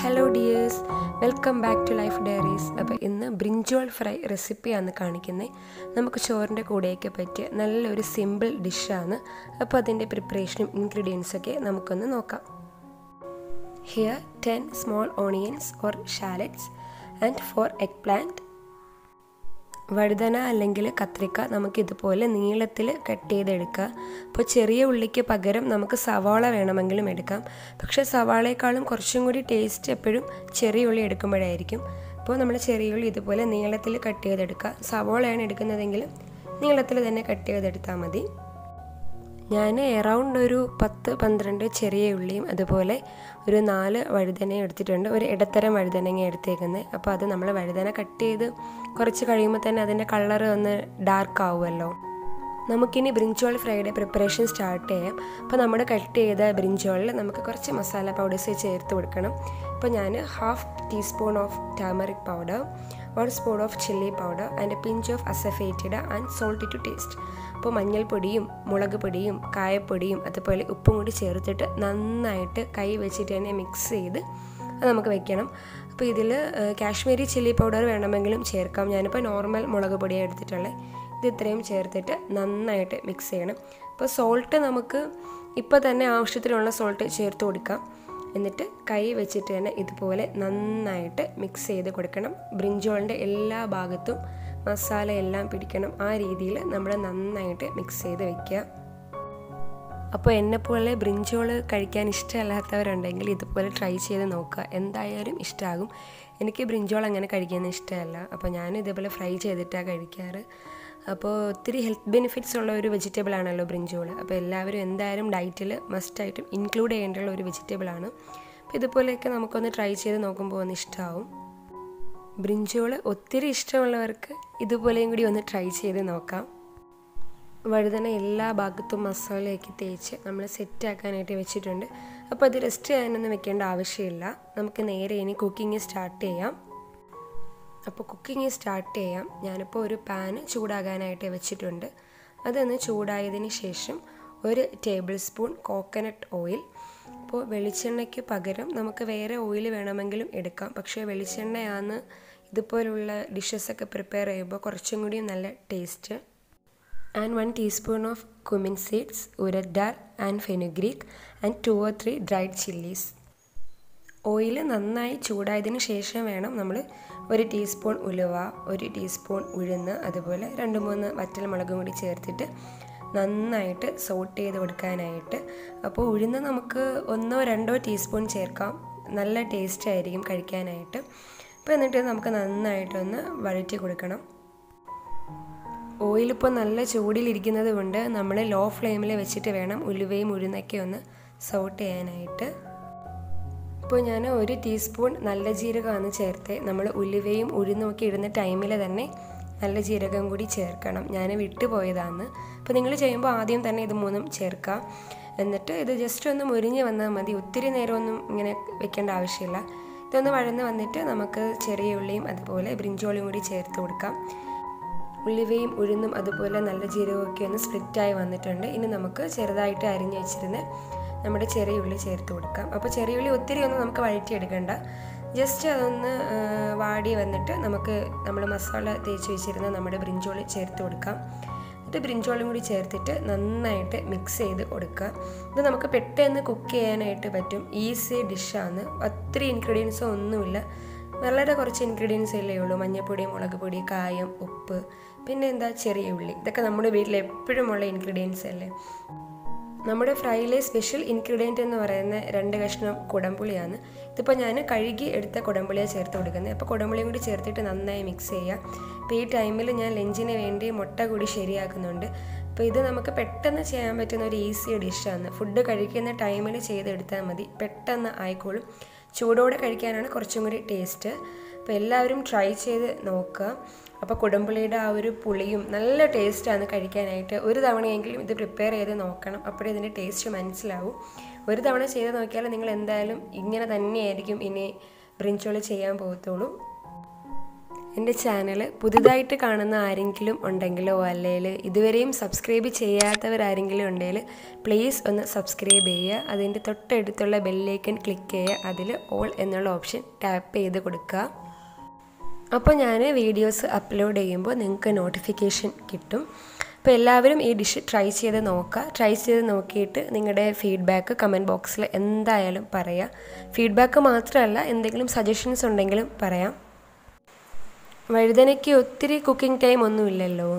Hello dears welcome back to life diaries അപ്പോൾ ഇന്ന് brinjal fry റെസിപ്പിയാണ് കാണിക്കുന്നത് നമുക്ക് ചോറിന്റെ കൂടെയൊക്കെ പറ്റിയ നല്ലൊരു സിമ്പിൾ ഡിഷാണ് അപ്പോൾ അതിന്റെ പ്രിപ്പറേഷനും ഇൻഗ്രീഡിയൻസൊക്കെ നമുക്കൊന്ന് നോക്കാം. Here ten small onions or shallots and four eggplant വഴുതന അല്ലെങ്കിൽ കത്രിക്ക നമുക്ക് ഇതുപോലെ നീളത്തിൽ കട്ട് ചെയ്തെടുക്കുക അപ്പോൾ ചെറിയ ഉള്ളിക്ക് പകരം നമുക്ക് സവാള വേണമെങ്കിലും എടുക്കാം. പക്ഷേ സവാളയെക്കാളും കുറച്ചും കൂടി ടേസ്റ്റ് എപ്പോഴും ചെറിയ ഉള്ളി എടുക്കുമ്പോഴായിരിക്കും. അപ്പോൾ നമ്മൾ ചെറിയ ഉള്ളി ഇതുപോലെ നീളത്തിൽ കട്ട് ചെയ്തെടുക്കുക സവാളയാണ് എടുക്കുന്നതെങ്കിൽ നീളത്തിൽ തന്നെ കട്ട് ചെയ്തെടുത്താൽ മതി. ഞാൻ എറൗണ്ട് ഒരു പത്ത് പന്ത്രണ്ട് ചെറിയ ഉള്ളിയും അതുപോലെ ഒരു നാല് വഴുതനയും എടുത്തിട്ടുണ്ട്. ഒരു ഇടത്തരം വഴുതനങ്ങ എടുത്തേക്കുന്നത് അപ്പോൾ അത് നമ്മൾ വഴുതന കട്ട് ചെയ്ത് കുറച്ച് കഴിയുമ്പോൾ തന്നെ അതിന്റെ കളർ ഒന്ന് ഡാർക്ക് ആവുമല്ലോ നമുക്കിനി ബ്രിഞ്ചോൾ ഫ്രൈയുടെ പ്രിപ്പറേഷൻ സ്റ്റാർട്ട് ചെയ്യാം. അപ്പോൾ നമ്മൾ കട്ട് ചെയ്ത ബ്രിഞ്ചോളിൽ നമുക്ക് കുറച്ച് മസാല പൗഡേഴ്സ് ചേർത്ത് കൊടുക്കണം. ഇപ്പോൾ ഞാൻ half teaspoon of turmeric powder one spoon of chilli powder and pinch of asafoetida and salt to taste അപ്പോൾ മഞ്ഞൾപ്പൊടിയും മുളക് പൊടിയും കായപ്പൊടിയും അതുപോലെ ഉപ്പും കൂടി ചേർത്തിട്ട് നന്നായിട്ട് കൈ വെച്ചിട്ട് തന്നെ മിക്സ് ചെയ്ത് അത് നമുക്ക് വെക്കണം. അപ്പോൾ ഇതിൽ കാശ്മീരി ചില്ലി പൗഡർ വേണമെങ്കിലും ചേർക്കാം. ഞാനിപ്പോൾ നോർമൽ മുളക് പൊടിയാണ് എടുത്തിട്ടുള്ളത് ഇത് ഇത്രയും ചേർത്തിട്ട് നന്നായിട്ട് മിക്സ് ചെയ്യണം. അപ്പോൾ സോൾട്ട് നമുക്ക് ഇപ്പോൾ തന്നെ ആവശ്യത്തിനുള്ള സോൾട്ട് ചേർത്ത് കൊടുക്കാം. എന്നിട്ട് കൈ വെച്ചിട്ട് തന്നെ ഇതുപോലെ നന്നായിട്ട് മിക്സ് ചെയ്ത് കൊടുക്കണം. ബ്രിഞ്ചോളിന്റെ എല്ലാ ഭാഗത്തും മസാല എല്ലാം പിടിക്കണം. ആ രീതിയിൽ നമ്മൾ നന്നായിട്ട് മിക്സ് ചെയ്ത് വെക്കുക. അപ്പോൾ എന്നെപ്പോലെ ബ്രിഞ്ചോൾ കഴിക്കാൻ ഇഷ്ടമല്ലാത്തവരുണ്ടെങ്കിൽ ഇതുപോലെ ട്രൈ ചെയ്ത് നോക്കുക. എന്തായാലും ഇഷ്ടമാകും എനിക്ക് ബ്രിഞ്ചോൾ അങ്ങനെ കഴിക്കാൻ ഇഷ്ടമല്ല. അപ്പോൾ ഞാൻ ഇതുപോലെ ഫ്രൈ ചെയ്തിട്ടാണ് കഴിക്കാറ്. അപ്പോൾ ഒത്തിരി ഹെൽത്ത് ബെനിഫിറ്റ്സ് ഉള്ള ഒരു വെജിറ്റബിൾ ആണല്ലോ ബ്രിഞ്ചോൾ അപ്പോൾ എല്ലാവരും എന്തായാലും ഡയറ്റിൽ മസ്റ്റായിട്ടും ഇൻക്ലൂഡ് ചെയ്യേണ്ടുള്ള ഒരു വെജിറ്റബിൾ ആണ്. അപ്പോൾ ഇതുപോലെയൊക്കെ നമുക്കൊന്ന് ട്രൈ ചെയ്ത് നോക്കുമ്പോൾ ഒന്ന് ഇഷ്ടമാവും ബ്രിഞ്ചോൾ ഒത്തിരി ഇഷ്ടമുള്ളവർക്ക് ഇതുപോലെയും കൂടി ഒന്ന് ട്രൈ ചെയ്ത് നോക്കാം. വഴുതന എല്ലാ ഭാഗത്തും മസാലയൊക്കെ തേച്ച് നമ്മൾ സെറ്റാക്കാനായിട്ട് വെച്ചിട്ടുണ്ട്. അപ്പോൾ അത് റെസ്റ്റ് ചെയ്യാനൊന്നും വെക്കേണ്ട ആവശ്യമില്ല. നമുക്ക് നേരെ ഇനി കുക്കിംഗ് സ്റ്റാർട്ട് ചെയ്യാം. അപ്പോൾ കുക്കിംഗ് സ്റ്റാർട്ട് ചെയ്യാം. ഞാനിപ്പോൾ ഒരു പാന് ചൂടാകാനായിട്ട് വെച്ചിട്ടുണ്ട്. അതൊന്ന് ചൂടായതിന് ശേഷം ഒരു ടേബിൾ സ്പൂൺ കോക്കനട്ട് ഓയിൽ. ഇപ്പോൾ വെളിച്ചെണ്ണയ്ക്ക് പകരം നമുക്ക് വേറെ ഓയിൽ വേണമെങ്കിലും എടുക്കാം. പക്ഷേ വെളിച്ചെണ്ണയാണ് ഇതുപോലുള്ള ഡിഷസൊക്കെ പ്രിപ്പയർ ചെയ്യുമ്പോൾ കുറച്ചും കൂടി നല്ല taste. And one teaspoon of cumin seeds ഉരഡാർ and fenugreek and two or three dried chillies. Oil നന്നായി ചൂടായതിന് ശേഷം വേണം നമ്മൾ ഒരു ടീസ്പൂൺ ഉലുവ ഒരു ടീസ്പൂൺ ഉഴുന്ന് അതുപോലെ രണ്ട് മൂന്ന് വറ്റൽ മുളകും കൂടി ചേർത്തിട്ട് നന്നായിട്ട് സോട്ട് ചെയ്ത് കൊടുക്കാനായിട്ട്. അപ്പോൾ ഉഴുന്ന് നമുക്ക് ഒന്നോ രണ്ടോ ടീസ്പൂൺ ചേർക്കാം. നല്ല ടേസ്റ്റ് ആയിരിക്കും കഴിക്കാനായിട്ട്. അപ്പോൾ എന്നിട്ട് നമുക്ക് നന്നായിട്ടൊന്ന് വഴറ്റി കൊടുക്കണം. ഓയിലിപ്പോൾ നല്ല ചൂടിലിരിക്കുന്നത് കൊണ്ട് നമ്മൾ ലോ ഫ്ലെയിമിൽ വെച്ചിട്ട് വേണം ഉലുവയും ഉഴുന്നൊക്കെ ഒന്ന് സോട്ട് ചെയ്യാനായിട്ട്. ഇപ്പോൾ ഞാൻ ഒരു ടീസ്പൂൺ നല്ല ജീരകമാണ് ചേർത്ത്. നമ്മൾ ഉലുവയും ഉഴുന്നുമൊക്കെ ഇടുന്ന ടൈമിൽ തന്നെ നല്ല ജീരകം കൂടി ചേർക്കണം. ഞാൻ വിട്ടുപോയതാണ് അപ്പോൾ നിങ്ങൾ ചെയ്യുമ്പോൾ ആദ്യം തന്നെ ഇത് മൂന്നും ചേർക്കാം എന്നിട്ട് ഇത് ജസ്റ്റ് ഒന്ന് മുരിഞ്ഞ് വന്നാൽ മതി. ഒത്തിരി നേരമൊന്നും ഇങ്ങനെ വെക്കേണ്ട ആവശ്യമില്ല. ഇതൊന്ന് വഴന്ന് വന്നിട്ട് നമുക്ക് ചെറിയ ഉള്ളിയും അതുപോലെ ബ്രിഞ്ചോളിയും കൂടി ചേർത്ത് കൊടുക്കാം. ഉള്ളിവയും ഉഴുന്നും അതുപോലെ നല്ല ജീരകമൊക്കെ ഒന്ന് സ്പ്ലിറ്റായി വന്നിട്ടുണ്ട്. ഇനി നമുക്ക് ചെറുതായിട്ട് അരിഞ്ഞ് വെച്ചിരുന്ന് നമ്മുടെ ചെറിയ ഉള്ളി ചേർത്ത് കൊടുക്കാം. അപ്പോൾ ചെറിയ ഉള്ളി ഒത്തിരി ഒന്നും നമുക്ക് വഴറ്റിയെടുക്കണ്ട. ജസ്റ്റ് അതൊന്ന് വാടി വന്നിട്ട് നമുക്ക് നമ്മൾ മസാല തേച്ച് വെച്ചിരുന്ന നമ്മുടെ ബ്രിഞ്ചോളി ചേർത്ത് കൊടുക്കാം. എന്നിട്ട് ബ്രിഞ്ചോളും കൂടി ചേർത്തിട്ട് നന്നായിട്ട് മിക്സ് ചെയ്ത് കൊടുക്കുക. ഇത് നമുക്ക് പെട്ടെന്ന് കുക്ക് ചെയ്യാനായിട്ട് പറ്റും. ഈസി ഡിഷാണ് ഒത്തിരി ഇൻഗ്രീഡിയൻസോ ഒന്നുമില്ല. വളരെ കുറച്ച് ഇൻഗ്രീഡിയൻസ് അല്ലേ ഉള്ളൂ. മഞ്ഞൾപ്പൊടി മുളക് പൊടി കായം ഉപ്പ്. പിന്നെ എന്താ? ചെറിയ ഉള്ളി. ഇതൊക്കെ നമ്മുടെ വീട്ടിൽ എപ്പോഴും ഉള്ള ഇൻഗ്രീഡിയൻസ് അല്ലേ? നമ്മുടെ ഫ്രൈയിലെ സ്പെഷ്യൽ ഇൻഗ്രീഡിയന്റ് എന്ന് പറയുന്ന രണ്ട് കഷ്ണം കുടംപുളിയാണ്. ഇതിപ്പോൾ ഞാൻ കഴുകി എടുത്ത കുടംപുളിയാണ് ചേർത്ത് കൊടുക്കുന്നത്. അപ്പോൾ കുടംപുളിയും കൂടി ചേർത്തിട്ട് നന്നായി മിക്സ് ചെയ്യുക അപ്പോൾ ഈ ടൈമിൽ ഞാൻ ലഞ്ചിന് വേണ്ടി മുട്ട കൂടി ശരിയാക്കുന്നുണ്ട്. അപ്പോൾ ഇത് നമുക്ക് പെട്ടെന്ന് ചെയ്യാൻ പറ്റുന്ന ഒരു ഈസി ഡിഷാണ് ഫുഡ് കഴിക്കുന്ന ടൈമിൽ ചെയ്തെടുത്താൽ മതി. പെട്ടെന്ന് ആയിക്കോളും. ചൂടോടെ കഴിക്കാനാണ് കുറച്ചും കൂടി ടേസ്റ്റ് അപ്പോൾ എല്ലാവരും ട്രൈ ചെയ്ത് നോക്കുക. അപ്പോൾ കുടംപുളിയുടെ ആ ഒരു പുളിയും നല്ല ടേസ്റ്റാണ് കഴിക്കാനായിട്ട്. ഒരു തവണയെങ്കിലും ഇത് പ്രിപ്പയർ ചെയ്ത് നോക്കണം. അപ്പോഴേ ഇതിന്റെ ടേസ്റ്റ് മനസ്സിലാവും. ഒരു തവണ ചെയ്ത് നോക്കിയാൽ നിങ്ങൾ എന്തായാലും ഇങ്ങനെ തന്നെയായിരിക്കും ഇനി ബ്രിഞ്ചോളി ചെയ്യാൻ പോകത്തുള്ളൂ. എന്റെ ചാനൽ പുതുതായിട്ട് കാണുന്ന ആരെങ്കിലും ഉണ്ടെങ്കിലോ അല്ലെങ്കിൽ ഇതുവരെയും സബ്സ്ക്രൈബ് ചെയ്യാത്തവരാരെങ്കിലും ഉണ്ടെങ്കിൽ പ്ലീസ് ഒന്ന് സബ്സ്ക്രൈബ് ചെയ്യുക. അതിന്റെ തൊട്ടടുത്തുള്ള ബെല്ലേക്കൺ ക്ലിക്ക് ചെയ്യുക. അതിൽ ഓൾ എന്നുള്ള ഓപ്ഷൻ ടാപ്പ് ചെയ്ത് കൊടുക്കുക. അപ്പോൾ ഞാൻ വീഡിയോസ് അപ്ലോഡ് ചെയ്യുമ്പോൾ നിങ്ങൾക്ക് നോട്ടിഫിക്കേഷൻ കിട്ടും. അപ്പോൾ എല്ലാവരും ഈ ഡിഷ് ട്രൈ ചെയ്ത് നോക്കുക ട്രൈ ചെയ്ത് നോക്കിയിട്ട് നിങ്ങളുടെ ഫീഡ്ബാക്ക് കമന്റ് ബോക്സിൽ എന്തായാലും പറയാം. ഫീഡ്ബാക്ക് മാത്രമല്ല എന്തെങ്കിലും സജഷൻസ് ഉണ്ടെങ്കിലും പറയാം. വഴുതനയ്ക്ക് ഒത്തിരി കുക്കിംഗ് ടൈം ഒന്നുമില്ലല്ലോ.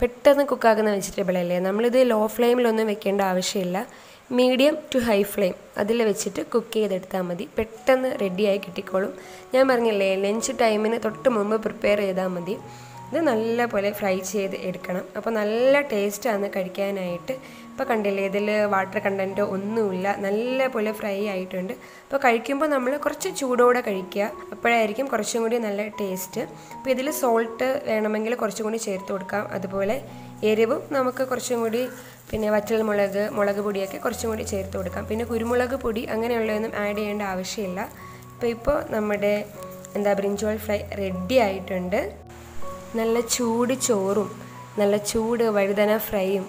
പെട്ടെന്ന് കുക്കാക്കുന്ന വെജിറ്റബിൾ അല്ലേ? നമ്മളിത് ലോ ഫ്ലെയിമിലൊന്നും വെക്കേണ്ട ആവശ്യമില്ല. മീഡിയം ടു ഹൈ ഫ്ലെയിം അതിൽ വെച്ചിട്ട് കുക്ക് ചെയ്തെടുത്താൽ മതി. പെട്ടെന്ന് റെഡിയായി കിട്ടിക്കോളും. ഞാൻ പറഞ്ഞില്ലേ ലഞ്ച് ടൈമിന് തൊട്ട് മുമ്പ് പ്രിപ്പയർ ചെയ്താൽ മതി. ഇത് നല്ലപോലെ ഫ്രൈ ചെയ്ത് എടുക്കണം. അപ്പോൾ നല്ല ടേസ്റ്റാണ് കഴിക്കാനായിട്ട്. ഇപ്പോൾ കണ്ടില്ലേ ഇതിൽ വാട്ടർ കണ്ടന്റോ ഒന്നുമില്ല. നല്ലപോലെ ഫ്രൈ ആയിട്ടുണ്ട്. അപ്പോൾ കഴിക്കുമ്പോൾ നമ്മൾ കുറച്ച് ചൂടോടെ കഴിക്കുക. അപ്പോഴായിരിക്കും കുറച്ചും കൂടി നല്ല ടേസ്റ്റ്. അപ്പോൾ ഇതിൽ സോൾട്ട് വേണമെങ്കിൽ കുറച്ചും കൂടി ചേർത്ത് കൊടുക്കാം. അതുപോലെ എരിവും നമുക്ക് കുറച്ചും കൂടി പിന്നെ വറ്റൽ മുളക് മുളക് പൊടിയൊക്കെ കുറച്ചും കൂടി ചേർത്ത് കൊടുക്കാം. പിന്നെ കുരുമുളക് പൊടി അങ്ങനെയുള്ളതൊന്നും ആഡ് ചെയ്യേണ്ട ആവശ്യമില്ല. അപ്പോൾ ഇപ്പോൾ നമ്മുടെ എന്താ ബ്രിഞ്ചോൾ ഫ്രൈ റെഡി ആയിട്ടുണ്ട്. നല്ല ചൂട് ചോറും നല്ല ചൂട് വഴുതന ഫ്രൈയും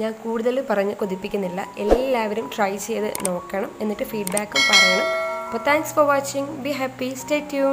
ഞാൻ കൂടുതൽ പറഞ്ഞ് കൊതിപ്പിക്കുന്നില്ല. എല്ലാവരും ട്രൈ ചെയ്ത് നോക്കണം. എന്നിട്ട് ഫീഡ്ബാക്കും പറയണം. അപ്പോൾ thanks for watching be happy stay tune